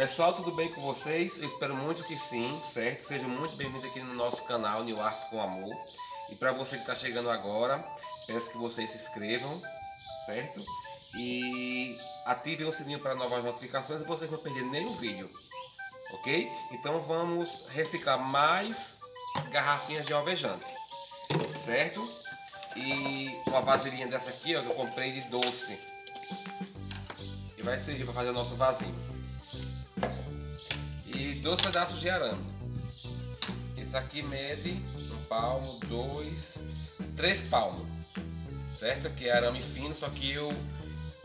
Pessoal, tudo bem com vocês? Eu espero muito que sim, certo? Sejam muito bem-vindos aqui no nosso canal New Arts com Amor. E para você que está chegando agora, peço que vocês se inscrevam, certo? E ativem o sininho para novas notificações e vocês não perderem nenhum vídeo, ok? Então vamos reciclar mais garrafinhas de alvejante, certo? E uma vasilhinha dessa aqui, ó, que eu comprei de doce. E vai servir para fazer o nosso vasinho e dois pedaços de arame. Esse aqui mede um palmo, dois, três palmos, certo? Que é arame fino, só que eu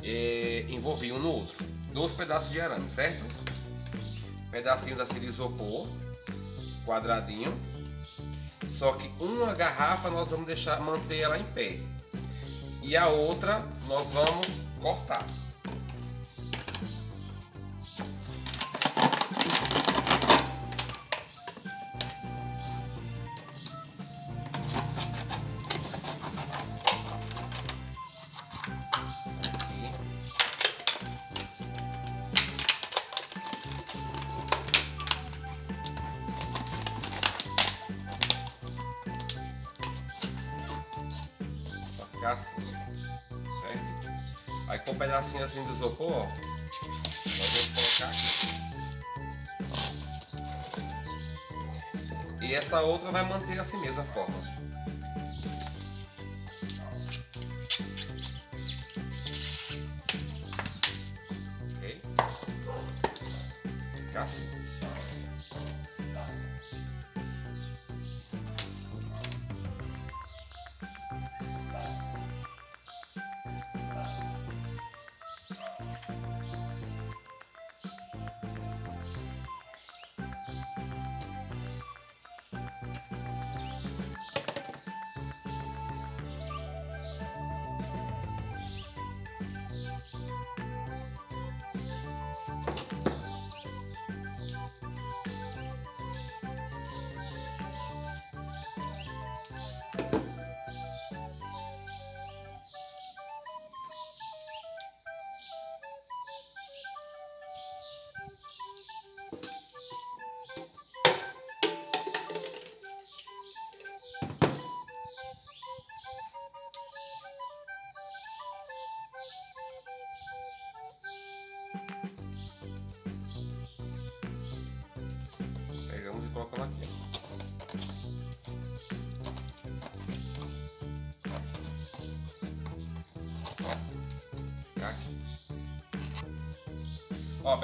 é, envolvi um no outro. Dois pedaços de arame, certo? Pedacinhos assim de isopor, quadradinho. Só que uma garrafa nós vamos deixar manter ela em pé e a outra nós vamos cortar. Assim do isopor, ó, nós vamos colocar aqui. E essa outra vai manter assim mesmo a forma. Fica assim.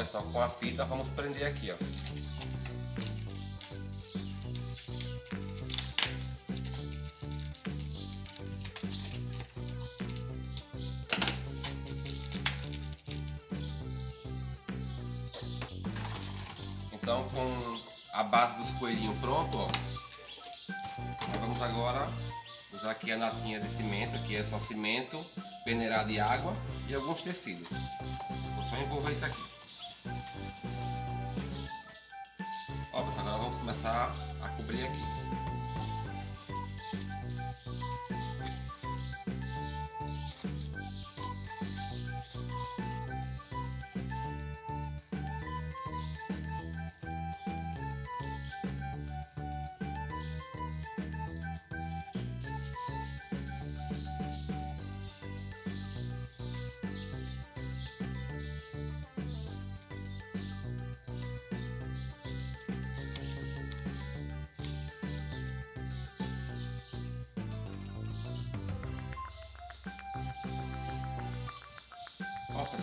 Pessoal, com a fita vamos prender aqui, ó. Então, com a base dos coelhinhos pronto, ó, vamos agora usar aqui a natinha de cimento, que é só cimento, peneirado e água e alguns tecidos. Vou só envolver isso aqui. Ó, pessoal, agora vamos começar a cobrir aqui.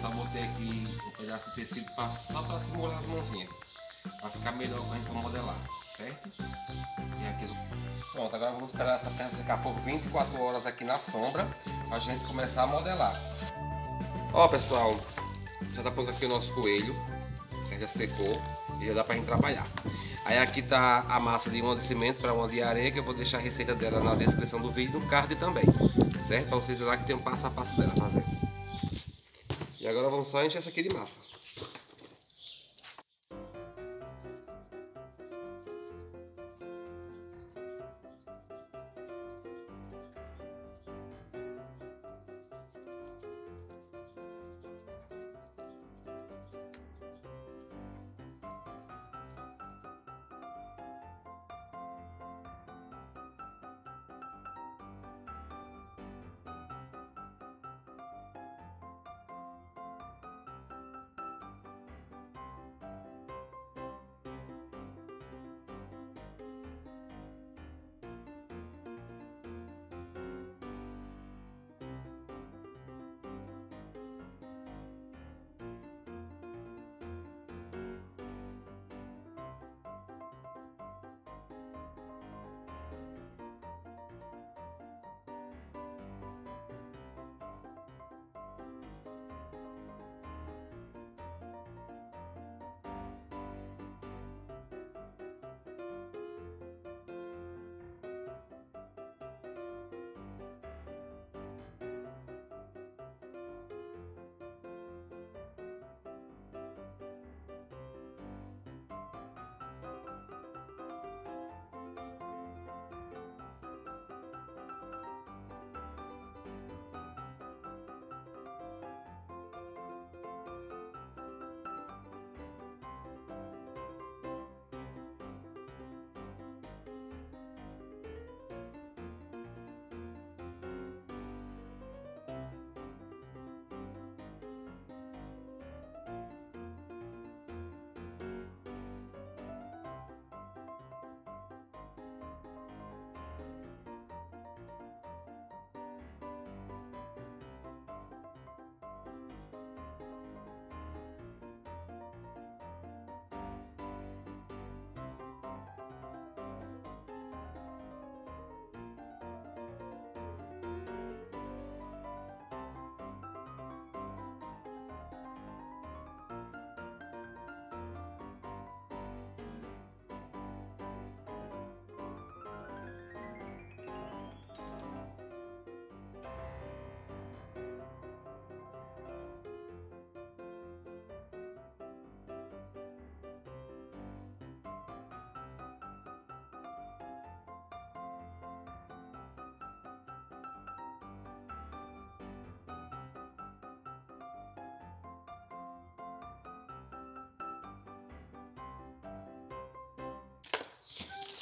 Ó pessoal, botei aqui um pedaço de tecido pra, só para simular as mãozinhas. Pra ficar melhor quando a gente for modelar, certo? E aqui. Pronto, agora vamos esperar essa peça secar por 24 horas aqui na sombra. Pra gente começar a modelar. Ó pessoal, já tá pronto aqui o nosso coelho. Já secou e já dá pra gente trabalhar. Aí aqui tá a massa de uma de cimento para uma de areia, que eu vou deixar a receita dela na descrição do vídeo no card também, certo? Para vocês verem lá que tem um passo a passo dela fazendo. Agora vamos só encher essa aqui de massa.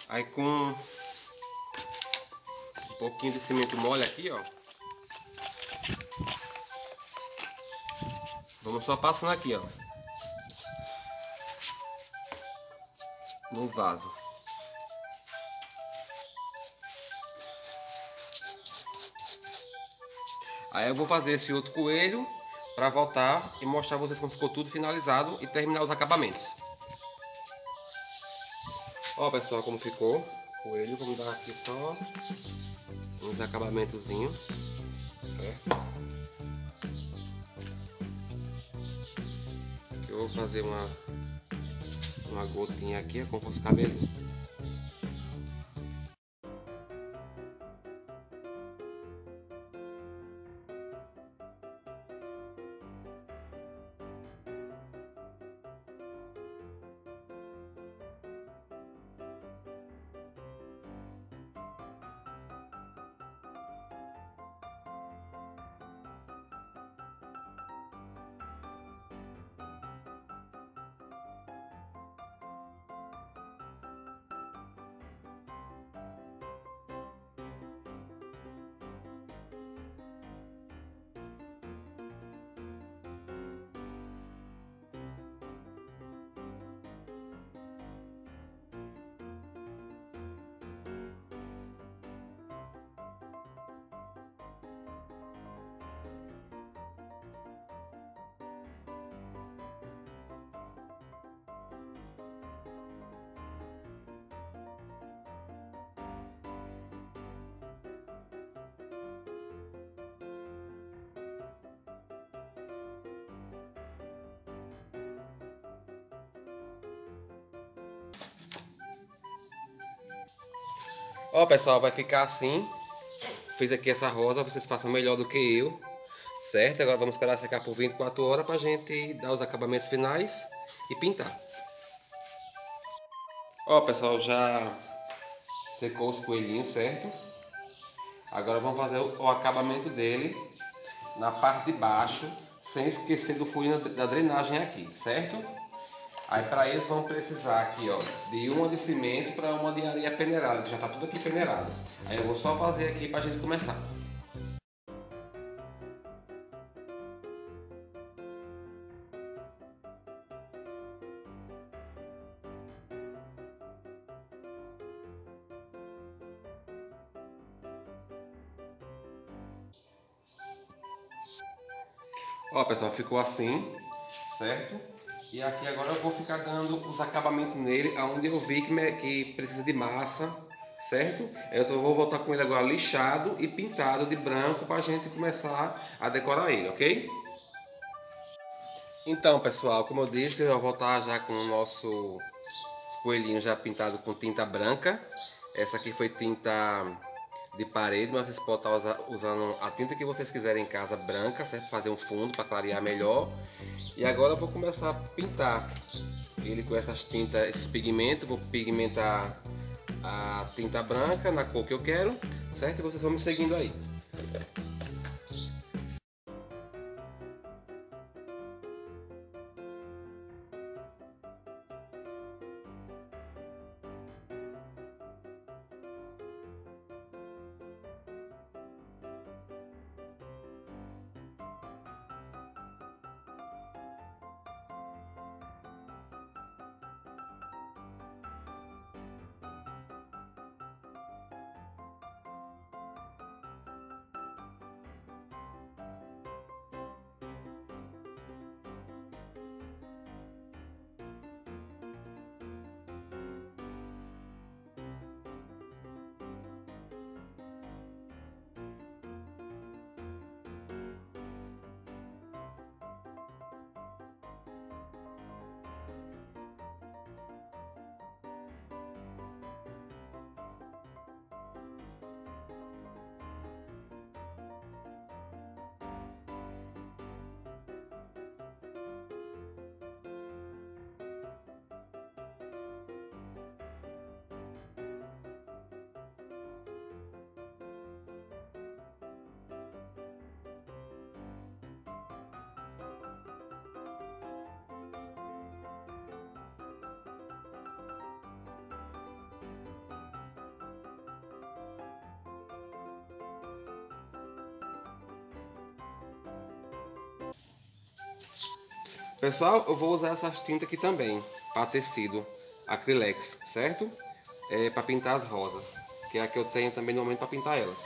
Aí com um pouquinho de cimento mole aqui, ó. Vamos só passando aqui, ó. No vaso. Aí eu vou fazer esse outro coelho para voltar e mostrar a vocês como ficou tudo finalizado e terminar os acabamentos. Ó pessoal como ficou o coelho, vamos dar aqui só uns acabamentozinhos, certo? Eu vou fazer uma, uma gotinha aqui, é como fosse Ó pessoal, vai ficar assim. Fiz aqui essa rosa, vocês façam melhor do que eu. Certo? Agora vamos esperar secar por 24 horas pra gente dar os acabamentos finais e pintar. Ó pessoal, já secou os coelhinhos, certo? Agora vamos fazer o acabamento dele na parte de baixo, sem esquecer do furinho da drenagem aqui, certo? Aí para eles vão precisar aqui, ó, de uma de cimento para uma de areia peneirada, que já está tudo aqui peneirado. Aí eu vou só fazer aqui para a gente começar. Ó pessoal, ficou assim, certo? E aqui agora eu vou ficar dando os acabamentos nele, aonde eu vi que, me, que precisa de massa, certo? Eu só vou voltar com ele agora lixado e pintado de branco para a gente começar a decorar ele, ok? Então pessoal, como eu disse, eu vou voltar já com o nosso coelhinho já pintado com tinta branca. Essa aqui foi tinta de parede, mas vocês podem estar usando a tinta que vocês quiserem em casa branca, certo? Fazer um fundo para clarear melhor. E agora eu vou começar a pintar ele com essas tintas, esses pigmentos. Vou pigmentar a tinta branca na cor que eu quero, certo? E vocês vão me seguindo aí. Pessoal, eu vou usar essas tintas aqui também, para tecido, acrylex, certo? É, para pintar as rosas, que é a que eu tenho também no momento para pintar elas.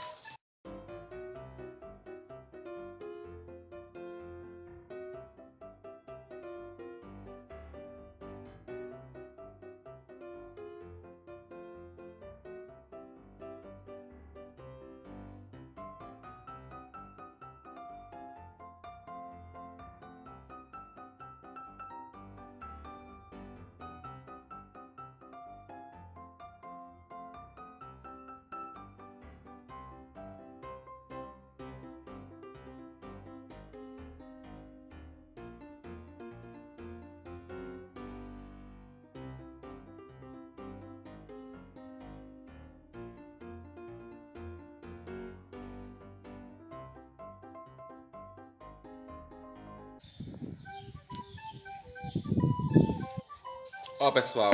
Ó pessoal,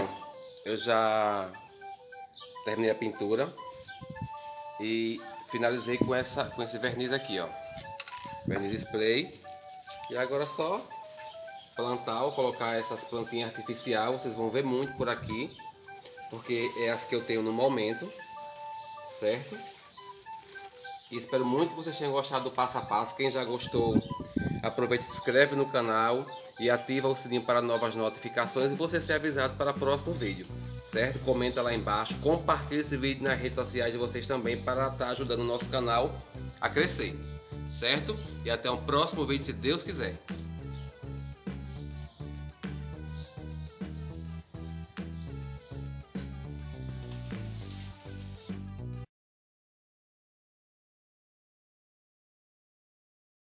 eu já terminei a pintura e finalizei com, essa, com esse verniz aqui, ó. Verniz spray. E agora é só plantar ou colocar essas plantinhas artificiais, vocês vão ver muito por aqui, porque é as que eu tenho no momento, certo? E espero muito que vocês tenham gostado do passo a passo. Quem já gostou, aproveita se inscreve no canal e ativa o sininho para novas notificações e você ser avisado para o próximo vídeo, certo? Comenta lá embaixo, compartilhe esse vídeo nas redes sociais de vocês também para estar ajudando o nosso canal a crescer, certo? E até o próximo vídeo se Deus quiser.